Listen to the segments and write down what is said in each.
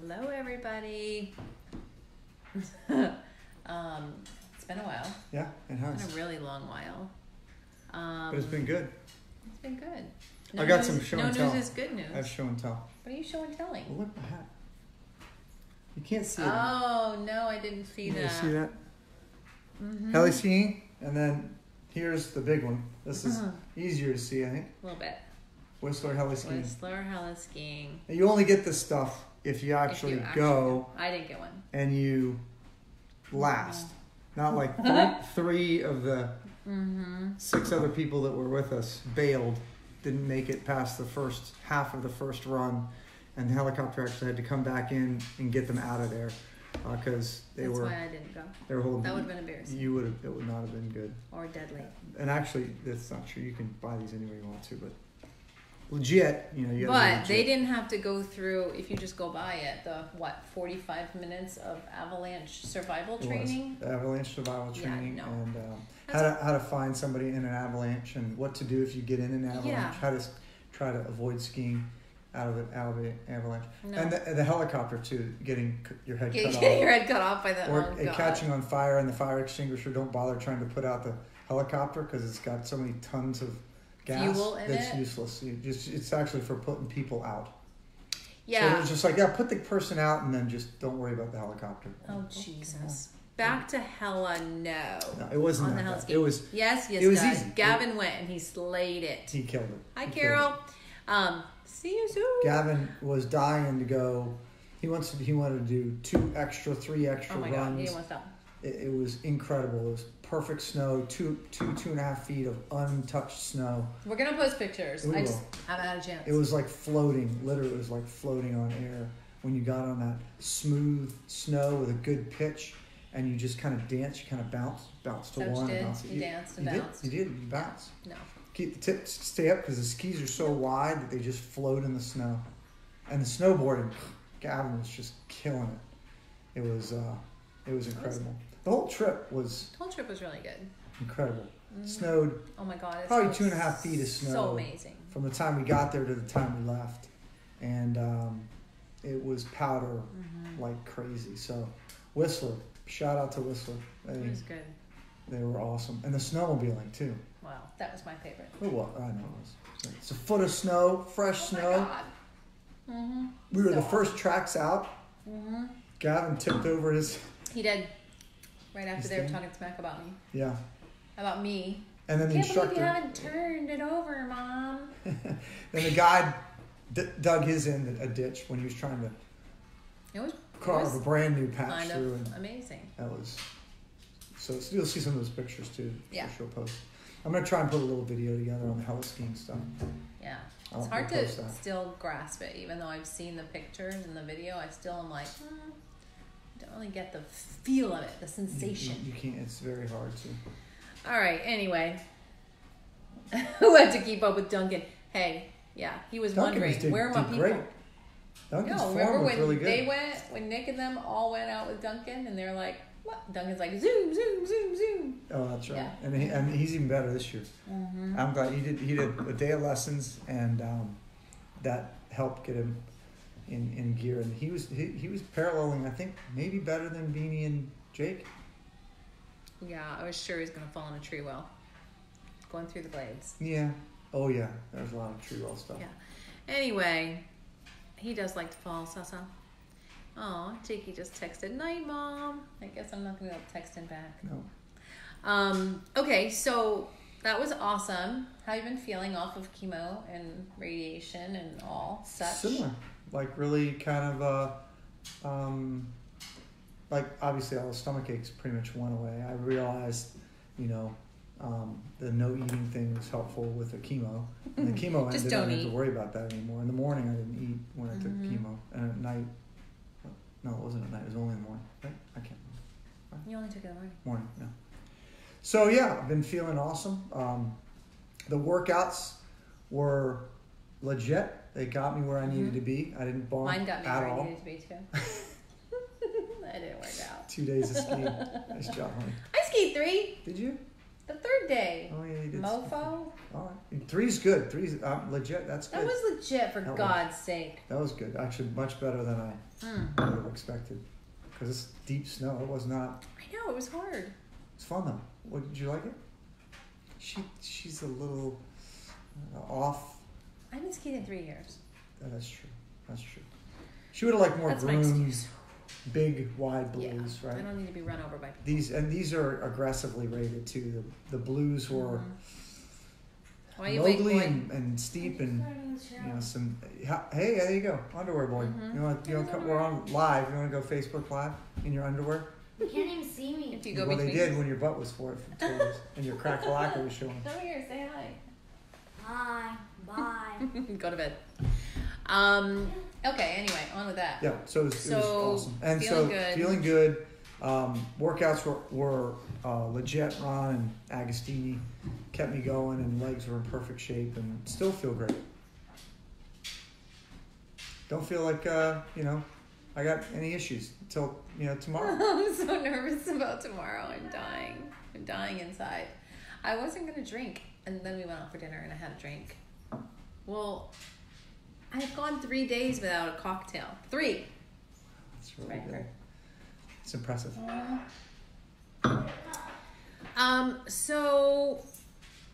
Hello, everybody. um, it's been a while. Yeah, it It's has. been a really long while. Um, But it's been good. it's been good. I got news- some show No and news tell. is good news. I have show and tell. What are you show and telling? Oh, look, my hat. You can't see it. Oh no, I didn't see that. Did you that. see that? Mhm. Heli skiing, and then here's the big one. This is Uh-huh. easier to see, I think. A little bit. Whistler heli skiing. Whistler hella skiing. You only get this stuff if you actually if you actually go I didn't get one. and you last. Not like three, three of the Mm-hmm. six other people that were with us bailed, didn't make it past the first half of the first run, and the helicopter actually had to come back in and get them out of there because they That's were why I didn't go. they were holding. That would have been embarrassing you would have it would not have been good. or deadly. And actually, that's not true. You can buy these anywhere you want to, but legit, you know, you. But they didn't have to go through, if you just go by it, the what, 45 minutes of avalanche survival training? avalanche survival Yeah, training no. and um, how to how to find somebody in an avalanche and what to do if you get in an avalanche. Yeah. How to try to avoid skiing out of an out of an avalanche. No. And the, the helicopter too, getting your head Get, cut get off, your head cut off by the. or oh, it catching on fire, and the fire extinguisher don't bother trying to put out the helicopter because it's got so many tons of gas Fuel in that's it? useless. You just it's actually for putting people out. So Yeah. it's just like yeah, put the person out, and then just don't worry about the helicopter. oh, Jesus. Back to hella no. No, it wasn't On the that hell bad. It was Yes, yes, it was guys. easy. Gavin went and he slayed it. he killed it. Hi, He killed it. Carol. Um, see you soon. Gavin was dying to go. He wants to. He wanted to do two extra, three extra Oh my God, runs. he didn't to it, it was incredible. It was perfect snow. Two, two, two and a half feet of untouched snow. We're gonna post pictures. I just haven't had a chance. It was like floating. Literally, it was like floating on air when you got on that smooth snow with a good pitch, and you just kind of dance. You kind of bounce, bounce to So one, did. bounce. You danced and you bounced. Did. You did. You bounce. no. Keep the tips stay up because the skis are so wide that they just float in the snow. And the snowboarding, Gavin was just killing it. It was uh, it was incredible. The whole trip was The whole trip was really good. incredible. Mhm. Snowed Oh my God. It Probably two and a half feet of snow. So snow. amazing. from the time we got there to the time we left, and um, it was powder hmm like crazy. So Whistler, shout out to Whistler. It They was good. they were awesome, and the snowmobiling too. Wow, that was my favorite. Oh well, I know it was. It's a foot of snow, fresh Oh snow. my God. Mm-hmm. We were the So first tracks out. Mm-hmm. Gavin tipped over his He did. Right after they were talking smack about me. yeah, About me. and then the Can't believe you haven't turned it over, Mom. then the guy d- dug his in a ditch when he was trying to It was carve was a brand new patch through, and amazing. that was. So you'll see some of those pictures too. Yeah. Sure, post. I'm gonna try and put a little video together on the heli skiing stuff. Yeah. It's hard to still grasp it, even though I've seen the pictures and the video. I still am like, hmm, don't really get the feel of it, the sensation. You, you can't. It's very hard to. All right. Anyway, who had to keep up with Duncan? Hey, yeah, he was Duncan wondering did, where are my people. great. Duncan's no, remember when really good. they went when Nick and them all went out with Duncan and they're like, what? Duncan's like zoom, zoom, zoom, zoom. Oh, that's right. Yeah. And he, and he's even better this year. Mm-hmm. I'm glad he did. He did a day of lessons, and um, that helped get him in, in gear. And he was he, he was paralleling. I think maybe better than Beanie and Jake. Yeah, I was sure he was gonna fall in a tree well, going through the blades. Yeah. Oh yeah. There's a lot of tree well stuff. Yeah. Anyway, he does like to fall, Sasa. Oh, Jakey just texted, night, mom. I guess I'm not gonna be able to text him back. No. Um, okay, so that was awesome. How you been feeling off of chemo and radiation and all such? Similar. Like really kind of uh, um, like obviously all the stomach aches pretty much went away. I realized, you know. Um, the no eating thing was helpful with the chemo. And the chemo ended, I don't didn't have to worry about that anymore. In the morning, I didn't eat when I took Mhm. chemo, and at night, no, it wasn't at night. It was only in the morning. Right? I can't remember. You only took it in the morning. Morning, yeah. So yeah, I've been feeling awesome. Um, the workouts were legit. They got me where I needed Mhm. to be. I didn't bump Mine got me at where I all. needed to be too. that didn't work out. Two days of skiing. nice job, honey. I skied three. Did you? The third day. Oh yeah, you did. Mofo. All right. Three's good. Three's uh, legit. That's good. That was legit, for That was- God's sake. That was good. Actually, much better than I Mm. would have expected. Because it's deep snow. It was not. I know, it was hard. It's fun though. What did you like it? She she's a little uh, off. I haven't skied in three years. That's true. That's true. She would have liked more That's my groomed, excuse. big, wide Yeah, blues, I right? don't need to be run over by These and these are aggressively rated too. The the blues were Mhm. Why you wait, mogly boy? and, and steep and you know some. ha- Hey, there you go, underwear boy. Mhm. You want you want to we're on live. You want to go Facebook live in your underwear? You can't even see me. If you go well, they between did when your butt was for it for two days, and your crack-a-lack was showing. Come here, say hi. Hi. Bye. Go to bed. Um. Okay. Anyway, on with that. Yeah, so it was, it was So, awesome. And so feeling good. feeling good. Um, workouts were, were uh, legit. Ron and Agostini kept me going, and legs were in perfect shape, and still feel great. Don't feel like uh, you know I got any issues until you know tomorrow. I'm so nervous about tomorrow. I'm dying. I'm dying inside. I wasn't gonna drink, and then we went out for dinner, and I had a drink. Well, I've gone three days without a cocktail. Three. That's really Right, good. It's impressive. Um. So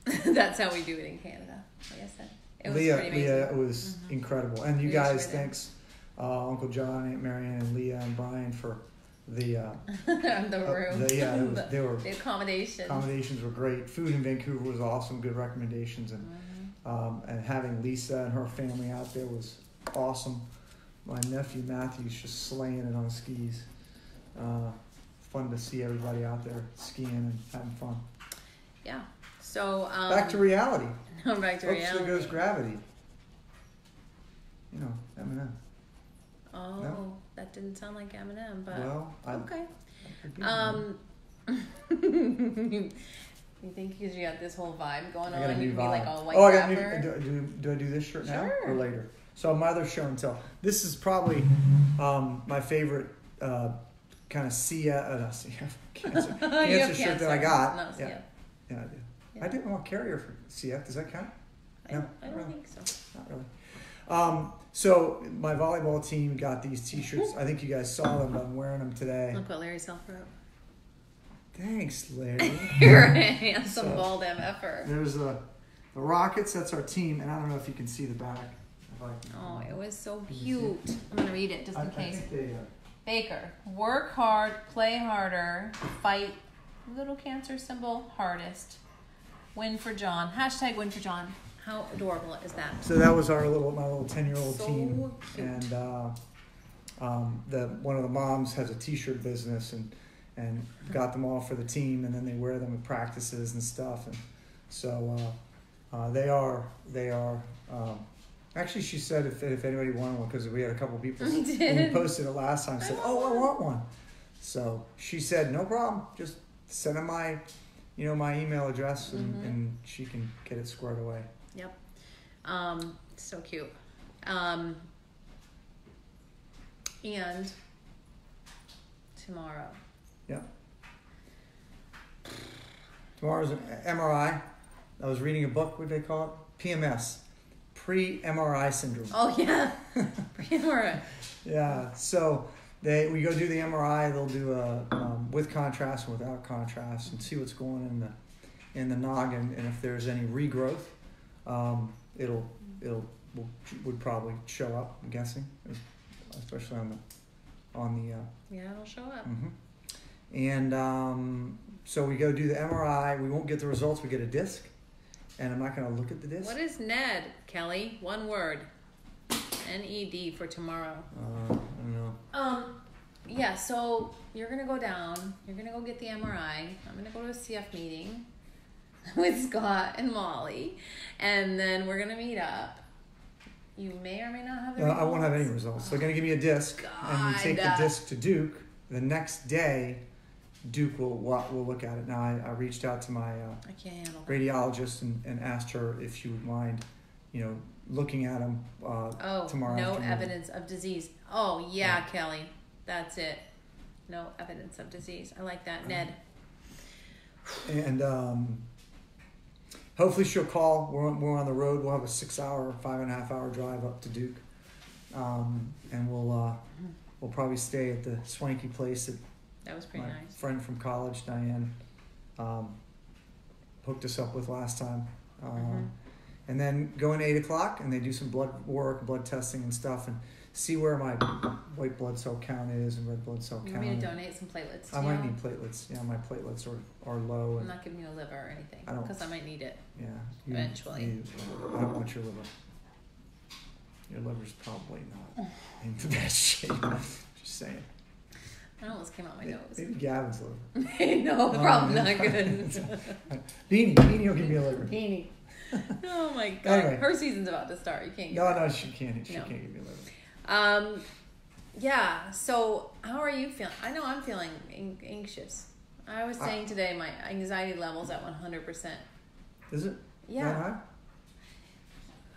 that's how we do it in Canada. Like I said, it was Leah, pretty amazing. Leah, it was Mhm. incredible, and you We guys, thanks, uh, Uncle John, Aunt Marion, and Leah and Brian for the uh, the uh, room. the, yeah, was, the, they were the accommodation. accommodations were great. Food in Vancouver was awesome. Good recommendations, and Mhm. Um, and having Lisa and her family out there was awesome. My nephew Matthew's just slaying it on skis. Uh, fun to see everybody out there skiing and having fun. Yeah. So um, Back to reality. no, back to Oops, reality. there goes gravity. You know, Eminem. Oh, No? that didn't sound like Eminem, but well, I, okay. I could be wrong. Um, you think because you got this whole vibe going I got a on, new you can be like vibe. a white oh, I got rapper? new. Do, do, do I do this shirt now Sure. or later? So my other show and tell. This is probably um, my favorite uh, kind of CF, uh, not CF, cancer, You cancer have shirt that I cancer. got. No, yeah, yeah. yeah, I do. Yeah. I didn't want carrier for CF. Does that count? I, No, I don't really. think so. Not really. Um, so my volleyball team got these T-shirts. I think you guys saw them. I'm wearing them today. Look what Larry Self wrote. Thanks, Larry. You're a handsome So- bald MFer. There's the the Rockets. That's our team, and I don't know if you can see the back. If Oh, it was so Can you see cute. I'm gonna read it just in I case. think they, uh, Baker, work hard, play harder, fight. Little cancer symbol, hardest. Win for John. Hashtag win for John. How adorable is that? So that was our little my little ten year old So team, cute. and uh, um, the one of the moms has a t shirt business and and got them all for the team, and then they wear them at practices and stuff, and so uh, uh, they are they are. Um, actually, she said if if anybody wanted one because we had a couple people when we did. posted it last time said, "Oh, I want one." So she said, "No problem. Just send them my, you know, my email address, and, Mhm. and she can get it squared away." Yep. Um, so cute. Um, and tomorrow. Tomorrow's an MRI. I was reading a book. What do they call it? PMS, pre-MRI syndrome. Oh yeah. Tomorrow. Yeah. So they we go do the MRI. They'll do a um, with contrast and without contrast and see what's going in the in the noggin and if there's any regrowth. Um, it'll it'll will, would probably show up. I'm guessing, especially on the on the. Uh, yeah, it'll show up. hmm And um, so we go do the MRI. We won't get the results. We get a disc, and I'm not going to look at the disc. What is NED, Kelly? One word. N E D for tomorrow. Uh, I don't know. Um, yeah, so you're gonna go down. You're gonna go get the MRI. I'm gonna go to a CF meeting with Scott and Molly, and then we're gonna meet up. You may or may not have the No, I won't have any results. results. They're going to give me a disc, and we take the disc to Duke. The next day, Duke will will look at it. Now I, I reached out to my uh, I can't handle that. radiologist and, and asked her if she would mind, you know, looking at him. Uh, Oh, tomorrow no afternoon. evidence of disease. Oh yeah, Kelly, that's it. No evidence of disease. I like that, Ned. and um, hopefully she'll call. We're on, we're on the road. We'll have a six-hour, five and a half hour drive up to Duke, um, and we'll uh, we'll probably stay at the swanky place That was pretty my nice. friend from college, Diane, um, hooked us up with last time. Uh, Mhm. And then go in eight o'clock, and they do some blood work, blood testing and stuff, and see where my white blood cell count is and red blood cell You count. want me to donate some platelets I you? might need platelets. Yeah, my platelets are, are low, I'm not giving you a liver or anything I don't- because I might need it. yeah, you, Eventually. you- I don't want your liver. Your liver's probably not in the best shape. Just saying. I almost came out my nose. maybe Gavin's liver. no, Oh, probably man. not good. Beanie, Beanie will give me a liver. Beanie. oh my god. Anyway. Her season's about to start. You can't. No, no, she can't. She No. can't give me a liver. Um, yeah. So, how are you feeling? I know I'm feeling an- anxious. I was I- saying today my anxiety levels at 100. percent Is it? that Yeah.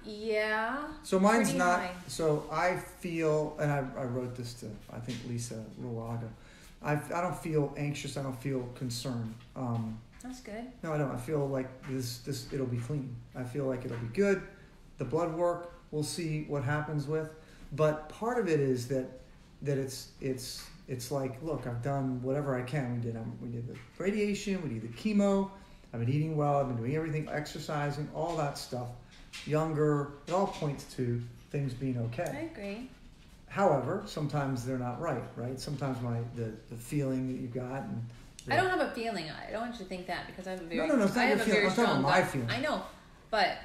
Yeah. So mine's not. high. So I feel, and I, I wrote this to I think Lisa Ruaga. I, I don't feel anxious. I don't feel concerned. Um, That's good. no, I don't. I feel like this this it'll be clean. I feel like it'll be good. The blood work, we'll see what happens with. But part of it is that that it's it's it's like look, I've done whatever I can. We did um, we did the radiation, we did the chemo. I've been eating well. I've been doing everything, exercising, all that stuff. Younger, it all points to things being okay. I agree. However, sometimes they're not right. Right? Sometimes my the, the feeling that you've got and I don't have a feeling. I don't want you to think that because I'm very. no, no, it's not I have a feeling. very I'm strong my gut. feeling. I know, but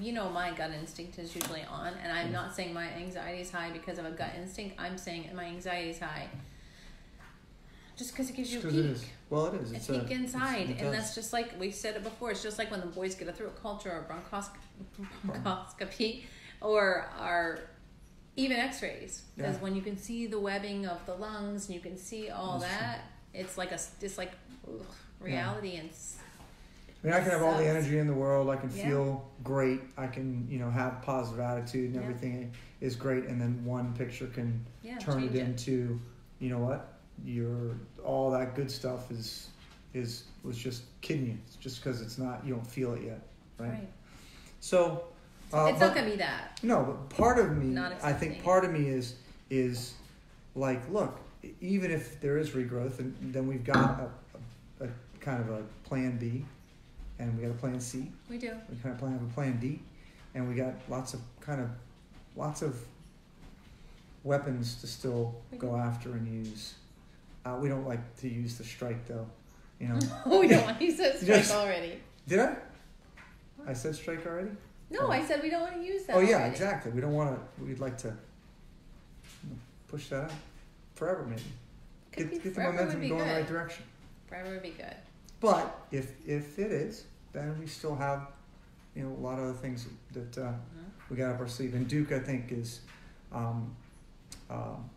you know my gut instinct is usually on, and I'm not saying my anxiety is high because of a gut instinct. I'm saying my anxiety is high just because it gives you a peek. it is. Well, it is. A peek a, inside, it's- it and that's just like we said it before. It's just like when the boys get a throat culture or bronchos- bronchoscopy, or our even X-rays. Because Yeah. when you can see the webbing of the lungs and you can see all That's true. that, it's like a it's like ugh, reality and I mean, I can have all the energy in the world. I can Yeah. feel great. I can, you know, have positive attitude and Yeah. everything is great. And then one picture can yeah, turn change it into, you know what? Your all that good stuff is is was just kidding you. It's just because it's not. You don't feel it yet, right? Right. So, uh, it's but- not gonna be that. no, but part of me, Not I think part of me is is like, look, even if there is regrowth, and then we've got a, a, a kind of a plan B, and we got a plan C. We do. We kind of plan have a plan D, and we got lots of kind of lots of weapons to still go after and use. Uh, we don't like to use the strike though, you know. oh, we don't want. He said strike Yes. already. Did I? I said strike already. No, I said we don't want to use that. Oh yeah, already. exactly. We don't want to. We'd like to push that out forever, maybe. Could Get, get the forever would momentum be going in the good. right direction. Forever would be good. But if if it is, then we still have, you know, a lot of other things that uh, Mhm. we got up our sleeve. And Duke, I think, is um, um,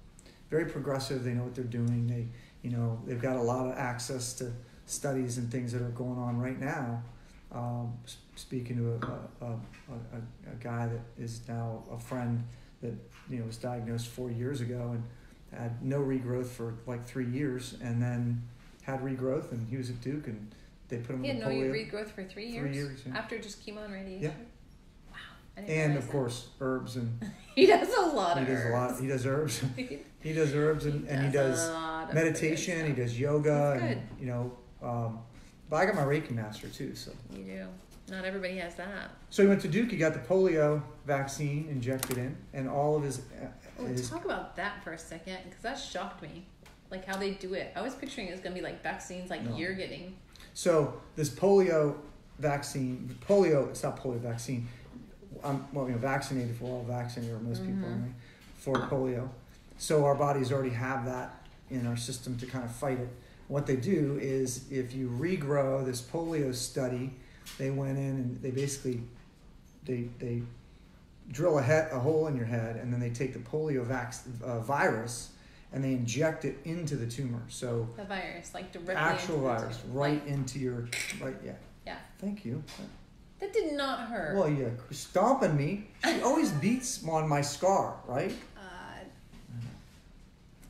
very progressive. They know what they're doing. They, you know, they've got a lot of access to studies and things that are going on right now. Um, speaking to a, a, a, a, guy that is now a friend that you know was diagnosed four years ago and had no regrowth for like three years, and then had regrowth, and he was at Duke, and they put him He had no polio. regrowth for three years. Three years, yeah. After just chemo and radiation. Yeah. Wow. I didn't and of course herbs and he does a lot he of does a lot herbs. he does herbs He he does herbs and, and he does a lot of meditation he does yoga and you know um, but I got my Reiki master too so. You do. Not everybody has that. so he went to Duke he got the polio vaccine injected in and all of his, uh, Oh, his talk about that for a second, because that shocked me. Like how they do it. I was picturing it was gonna be like vaccines, like No. you're getting. so this polio vaccine polio it's not polio vaccine I'm well you know vaccinated for all vaccinated or most people Mhm. anyway for polio so our bodies already have that in our system to kind of fight it what they do is if you regrow this polio study they went in and they basically they they drill a head a hole in your head and then they take the polio vax, uh, virus and they inject it into the tumor so The virus, like directly. actual virus right into your right yeah Yeah. thank you that did not hurt. well yeah stomping me she always beats on my scar right uh,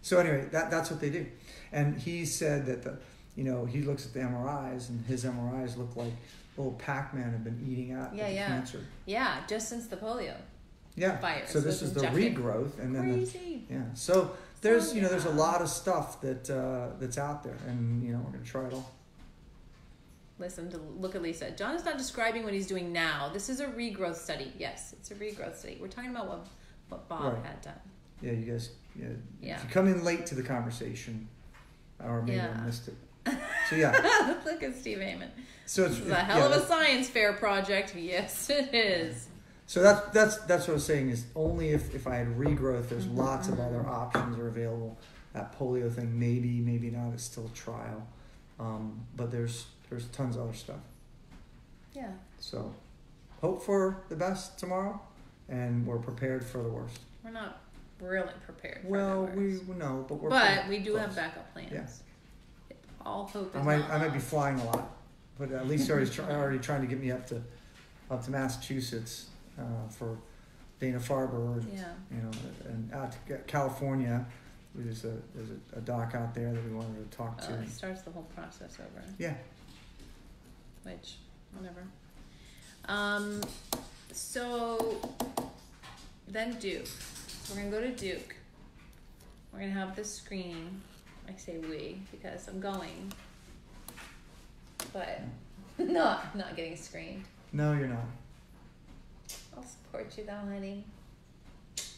so anyway, that that's what they do, and he said that the you know, he looks at the MRIs and his MRIs look like little Pac-Man had been eating at Yeah, the yeah. cancer. Yeah, just since the polio Yeah. virus. So this is the regrowth, and then the, yeah. So there's So, you know there's a lot of stuff that uh, that's out there, and you know we're gonna try it all. Listen to look at Lisa. John is not describing what he's doing now. This is a regrowth study. Yes, it's a regrowth study. We're talking about what what Bob Right. had done. Yeah, you guys. Yeah. Yeah. If you come in late to the conversation, or maybe Yeah. I missed it. So yeah. look at Steve Heyman. So it's it- a hell yeah, of a science fair project. Yes, it is. So that's that's that's what I was saying is only if, if I had regrowth, there's Mhm. lots of other options are available. That polio thing, maybe, maybe not. It's still a trial, um, but there's there's tons of other stuff. Yeah. So hope for the best tomorrow, and we're prepared for the worst. We're not really prepared. For Well, the we know, but we're but we do close. have backup plans. Yeah. All hope is I might I might be flying a lot, but at least already try, already trying to get me up to up to Massachusetts uh, for Dana Farber Yeah. you know, and out to California, there's a there's a, a doc out there that we wanted to talk to. Uh, it starts the whole process over. yeah, Which, whatever. Um, so then Duke. We're gonna go to Duke. We're gonna have this screening. I say we because I'm going, but not not getting screened. no, you're not. I'll support you though, honey. It's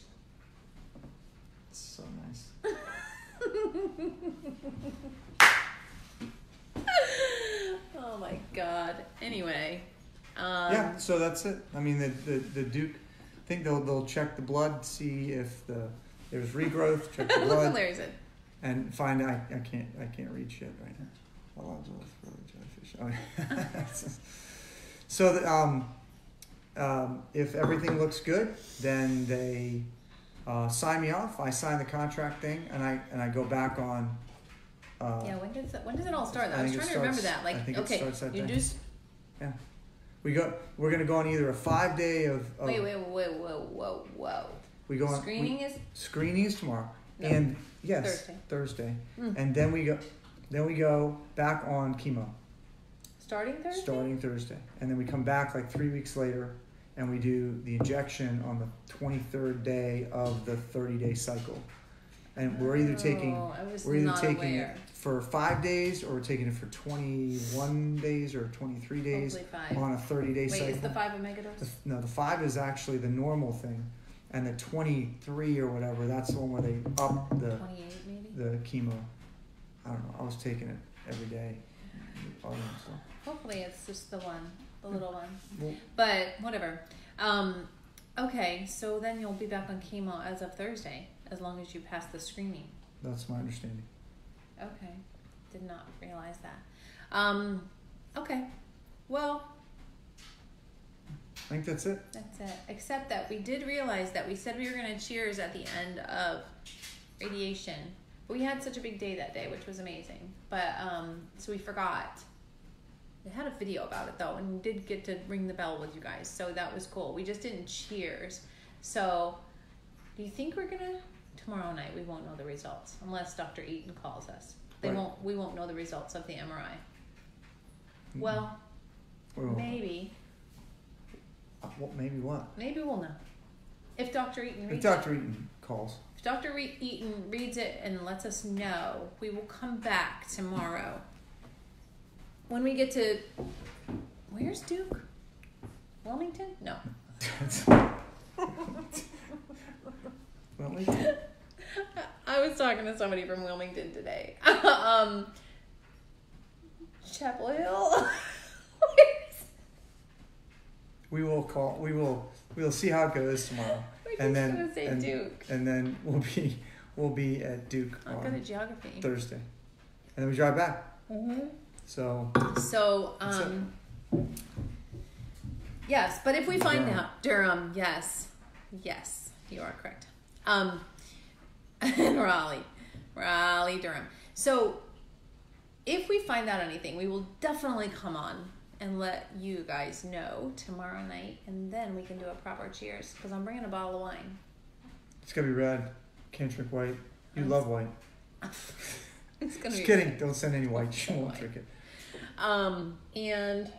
so nice. my god. Anyway. Um, yeah, so that's it. I mean, the the, the Duke, I think they'll they'll check the blood, see if the there's regrowth, check the blood, what Larry said. and find I, I can't I can't read shit right now. Well, I'll just really jellyfish. Oh, so the, um, um, if everything looks good, then they uh, sign me off. I sign the contract thing, and I and I go back on. Uh, Yeah, when does it, when does it all start? I I was trying it to remember that. Like, I think it okay, starts that you day. do. s- We go. We're gonna go on either a five day of. of Wait, wait, wait, whoa, whoa, whoa. We go on. we- Screening is screening is tomorrow, No, and yes, Thursday. Thursday, Mm. and then we go. Then we go back on chemo starting Thursday. starting Thursday, and then we come back like three weeks later, and we do the injection on the twenty third day of the thirty day cycle, and we're either taking Oh, we're either taking aware. For five days or we're taking it for twenty one days or twenty three days five. on a thirty day Wait, cycle. is the five a megadose? The, no, the five is actually the normal thing, and the twenty-three or whatever, that's the one where they up the maybe. the chemo. I don't know. I was taking it every day. Hopefully, it's just the one, the little one. Well, But whatever. Um, okay, so then you'll be back on chemo as of Thursday, as long as you pass the screening. that's my understanding. Okay, did not realize that. Um, okay, well, I think that's it. that's it. Except that we did realize that we said we were gonna cheers at the end of radiation. But we had such a big day that day, which was amazing. But um, so we forgot. They had a video about it though, and we did get to ring the bell with you guys, so that was cool. We just didn't cheers. So, do you think we're gonna tomorrow night? We won't know the results unless Dr. Eaton calls us. They Right. won't. We won't know the results of the MRI. Mm-hmm. Well, We won't. maybe. Well, maybe what? Maybe we'll know. If Dr. Eaton If reads Dr. Eaton calls. if Dr. Re- Eaton reads it and lets us know, we will come back tomorrow. When we get to, where's Duke? Wilmington? No. well, we, I was talking to somebody from Wilmington today. um, Chapel Hill. We will call. We will. We will see how it goes tomorrow, We're just and then gonna say and, Duke. and then we'll be we'll be at Duke I'm good at on geography. Thursday, and then we drive back. Mm-hmm. So So, um, yes, but if we find Durham. out Durham, yes, yes, you are correct. Um, and Raleigh, Raleigh, Durham. So, if we find out anything, we will definitely come on and let you guys know tomorrow night, and then we can do a proper cheers because I'm bringing a bottle of wine. it's gonna be red. Can't drink white. You I'm love white. It's gonna Just be kidding. Don't send any white. She Send won't drink it. Um, and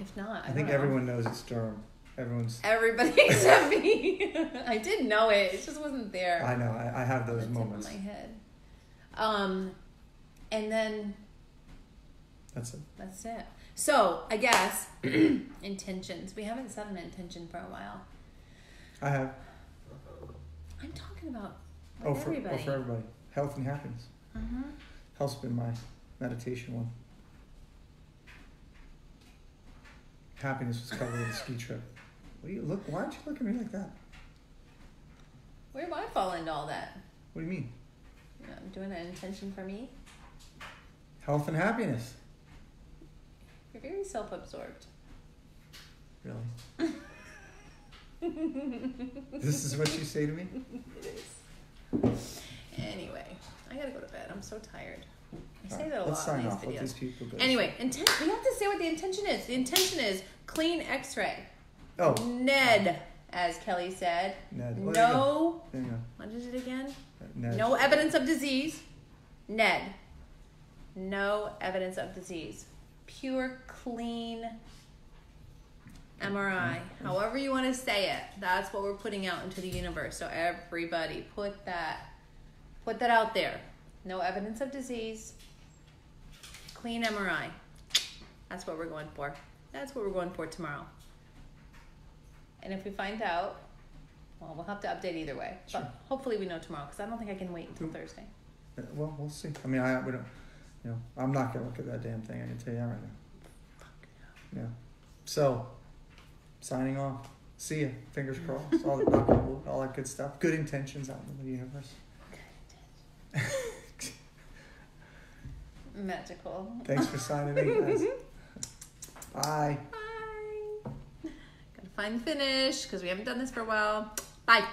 if not, I, I think don't know. everyone knows it's Durham. Everyone's. Everybody except me. I did know it. It just wasn't there. I know. I, I have those moments. of my head. Um, and then That's it. that's it. So I guess intentions. We haven't set an intention for a while. I have. I'm talking about Oh, with for, oh, everybody. for everybody. Health and happiness. hmm Health's been my meditation one. Happiness was covered in the ski trip. What do you look? Why don't you look at me like that? Where do I fall into all that? What do you mean? You know, I'm doing an intention for me. Health and happiness. You're very self-absorbed. Really? this is what you say to me? It is. Anyway, I gotta go to bed. I'm so tired. I say that a let's lot in these off. Videos. these people. Anyway, intent. We have to say what the intention is. The intention is clean X-ray. Oh, Ned, as Kelly said. Ned. Oh, No. There you go. What is it again? Uh, Ned. No evidence of disease. Ned. No evidence of disease. Pure, clean MRI. However you want to say it. That's what we're putting out into the universe. So everybody put that put that out there. No evidence of disease. Clean MRI. That's what we're going for. That's what we're going for tomorrow. And if we find out, well, we'll have to update either way. Sure. But hopefully we know tomorrow because I don't think I can wait until Thursday. Uh, Well, we'll see. I mean, I we don't. You know, I'm not gonna look at that damn thing. I can tell you that right now. Yeah. So, signing off. See ya. Fingers crossed. All that, knock on wood, all that good stuff. Good intentions out in the universe. Magical. Thanks for signing in, guys. Bye. Bye. The finish because we haven't done this for a while. Bye.